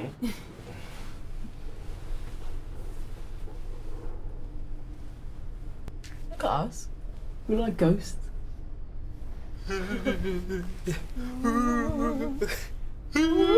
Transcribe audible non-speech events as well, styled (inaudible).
Mm-hmm. Look at us. We're like ghosts. (laughs) (laughs) (laughs)